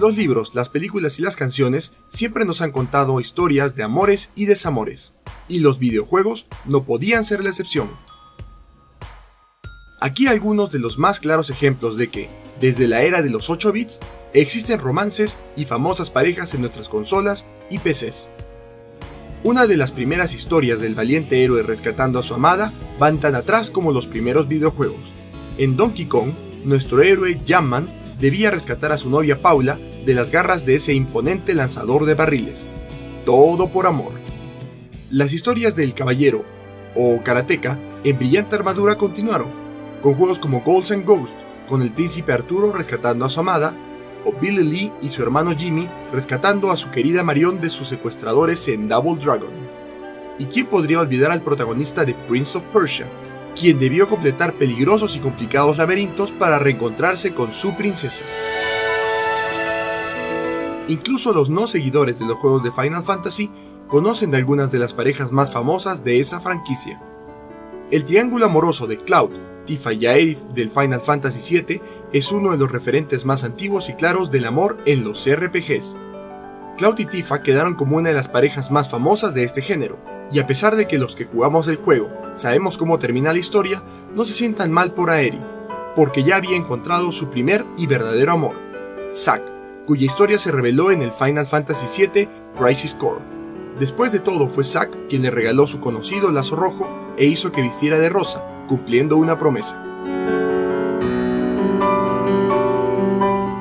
Los libros, las películas y las canciones siempre nos han contado historias de amores y desamores, y los videojuegos no podían ser la excepción. Aquí algunos de los más claros ejemplos de que, desde la era de los 8 bits, existen romances y famosas parejas en nuestras consolas y PCs. Una de las primeras historias del valiente héroe rescatando a su amada van tan atrás como los primeros videojuegos. En Donkey Kong, nuestro héroe Jamman debía rescatar a su novia Paula de las garras de ese imponente lanzador de barriles. Todo por amor. Las historias del caballero o karateka en brillante armadura continuaron, con juegos como Golds and Ghost, con el príncipe Arturo rescatando a su amada, o Billy Lee y su hermano Jimmy rescatando a su querida Marion de sus secuestradores en Double Dragon. ¿Y quién podría olvidar al protagonista de Prince of Persia, quien debió completar peligrosos y complicados laberintos para reencontrarse con su princesa? Incluso los no seguidores de los juegos de Final Fantasy conocen de algunas de las parejas más famosas de esa franquicia. El triángulo amoroso de Cloud, Tifa y Aerith del Final Fantasy VII es uno de los referentes más antiguos y claros del amor en los RPGs. Cloud y Tifa quedaron como una de las parejas más famosas de este género, y a pesar de que los que jugamos el juego sabemos cómo termina la historia, no se sientan mal por Aerith, porque ya había encontrado su primer y verdadero amor, Zack, cuya historia se reveló en el Final Fantasy VII Crisis Core. Después de todo fue Zack quien le regaló su conocido lazo rojo e hizo que vistiera de rosa, cumpliendo una promesa.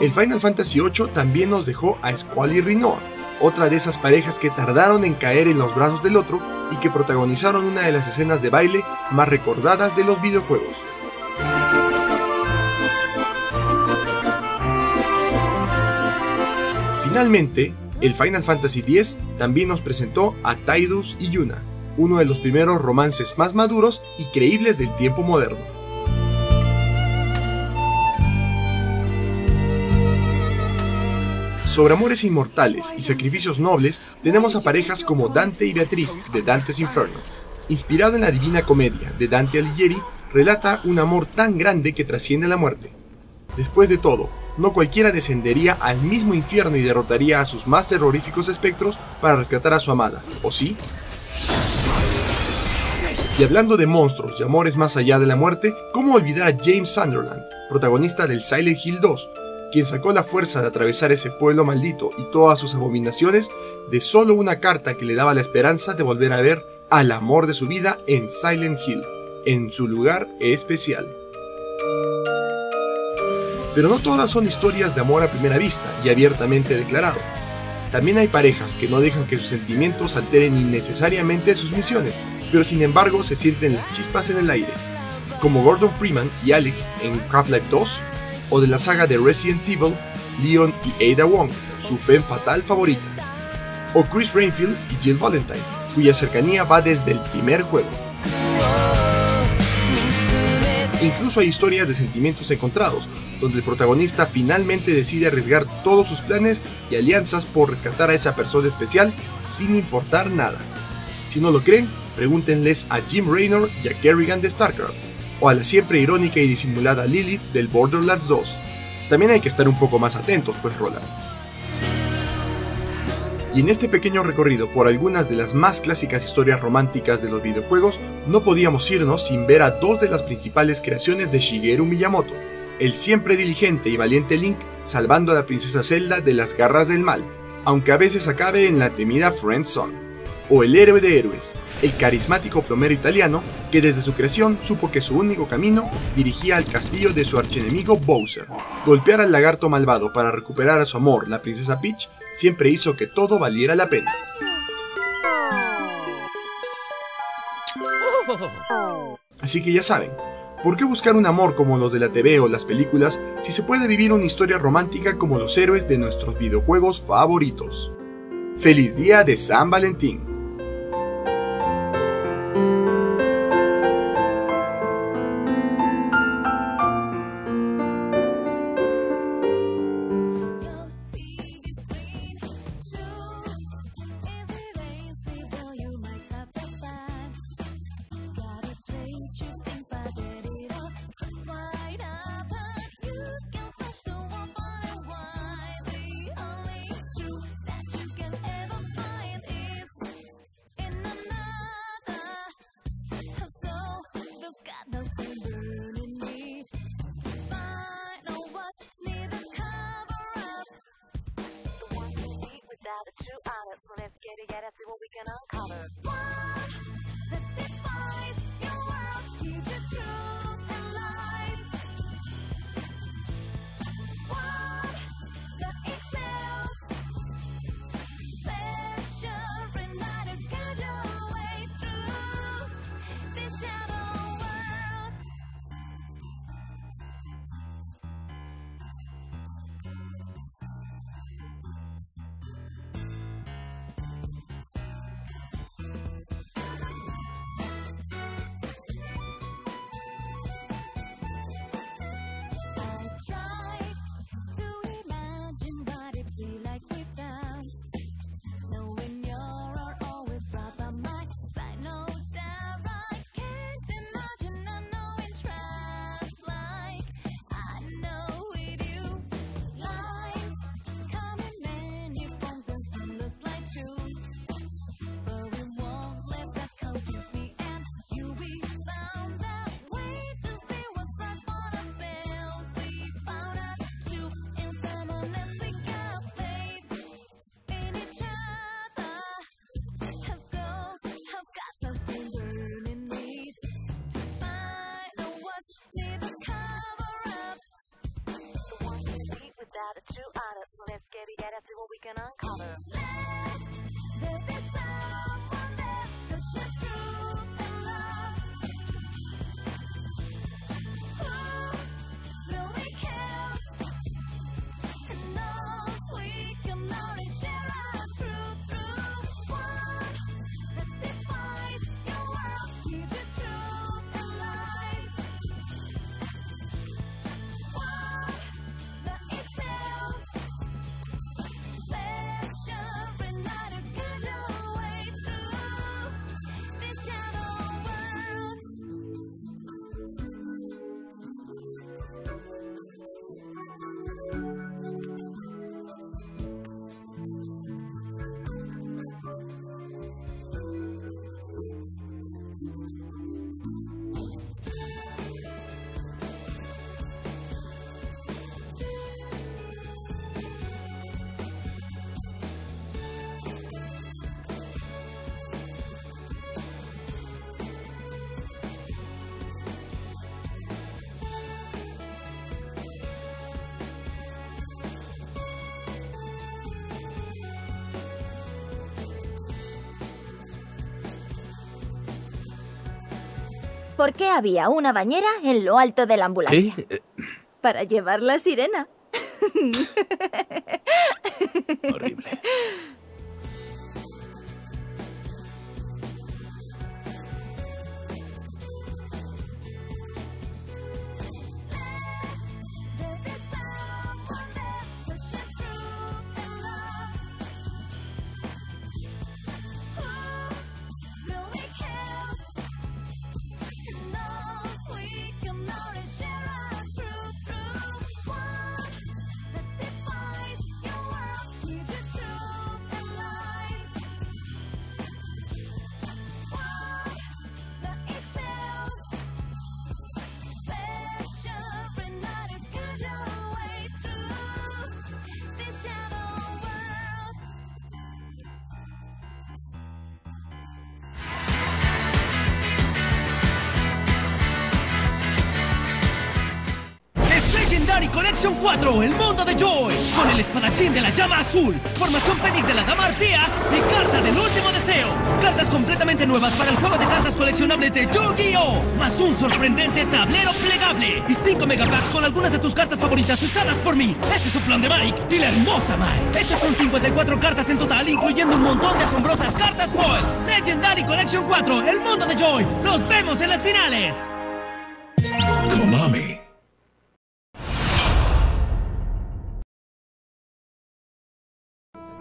El Final Fantasy VIII también nos dejó a Squall y Rinoa, otra de esas parejas que tardaron en caer en los brazos del otro y que protagonizaron una de las escenas de baile más recordadas de los videojuegos. Finalmente, el Final Fantasy X también nos presentó a Tidus y Yuna, uno de los primeros romances más maduros y creíbles del tiempo moderno. Sobre amores inmortales y sacrificios nobles, tenemos a parejas como Dante y Beatriz de Dante's Inferno. Inspirado en la Divina Comedia de Dante Alighieri, relata un amor tan grande que trasciende la muerte. Después de todo, no cualquiera descendería al mismo infierno y derrotaría a sus más terroríficos espectros para rescatar a su amada, ¿o sí? Y hablando de monstruos y amores más allá de la muerte, ¿cómo olvidar a James Sunderland, protagonista del Silent Hill 2, quien sacó la fuerza de atravesar ese pueblo maldito y todas sus abominaciones de solo una carta que le daba la esperanza de volver a ver al amor de su vida en Silent Hill, en su lugar especial. Pero no todas son historias de amor a primera vista y abiertamente declarado. También hay parejas que no dejan que sus sentimientos alteren innecesariamente sus misiones, pero sin embargo se sienten las chispas en el aire, como Gordon Freeman y Alex en Half-Life 2, o de la saga de Resident Evil, Leon y Ada Wong, su fe fatal favorita, o Chris Rainfield y Jill Valentine, cuya cercanía va desde el primer juego. Incluso hay historias de sentimientos encontrados, donde el protagonista finalmente decide arriesgar todos sus planes y alianzas por rescatar a esa persona especial sin importar nada. Si no lo creen, pregúntenles a Jim Raynor y a Kerrigan de StarCraft, o a la siempre irónica y disimulada Lilith del Borderlands 2. También hay que estar un poco más atentos, pues Roland. Y en este pequeño recorrido por algunas de las más clásicas historias románticas de los videojuegos, no podíamos irnos sin ver a dos de las principales creaciones de Shigeru Miyamoto, el siempre diligente y valiente Link salvando a la princesa Zelda de las garras del mal, aunque a veces acabe en la temida Friend Zone, o el héroe de héroes, el carismático plomero italiano que desde su creación supo que su único camino dirigía al castillo de su archienemigo Bowser. Golpear al lagarto malvado para recuperar a su amor, la princesa Peach, siempre hizo que todo valiera la pena. Así que ya saben, ¿por qué buscar un amor como los de la TV o las películas si se puede vivir una historia romántica como los héroes de nuestros videojuegos favoritos? ¡Feliz día de San Valentín! baby, get that's what we can uncover. ¿Por qué había una bañera en lo alto de la ambulancia? ¿Qué? Eh, Para llevar la sirena. Legendary Collection 4, el mundo de Joy, con el espadachín de la llama azul, formación Fénix de la dama arpía y carta del último deseo. Cartas completamente nuevas para el juego de cartas coleccionables de Yu-Gi-Oh! Más un sorprendente tablero plegable y 5 megapacks con algunas de tus cartas favoritas usadas por mí. Ese es su plan de Mike y la hermosa Mike. Estas son 54 cartas en total, incluyendo un montón de asombrosas cartas foil. Legendary Collection 4, el mundo de Joy. Nos vemos en las finales. Konami.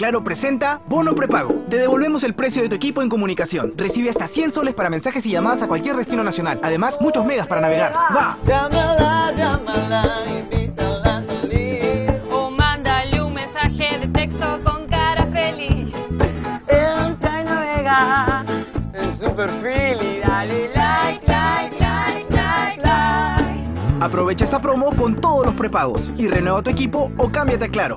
Claro presenta Bono Prepago. Te devolvemos el precio de tu equipo en comunicación. Recibe hasta 100 soles para mensajes y llamadas a cualquier destino nacional. Además, muchos megas para navegar. ¡Va! Llámala, llámala, invítala a salir. O mándale un mensaje de texto con cara feliz. Entra y navega en su perfil y dale like, like, like, like, like. Aprovecha esta promo con todos los prepagos y renueva tu equipo o cámbiate a Claro.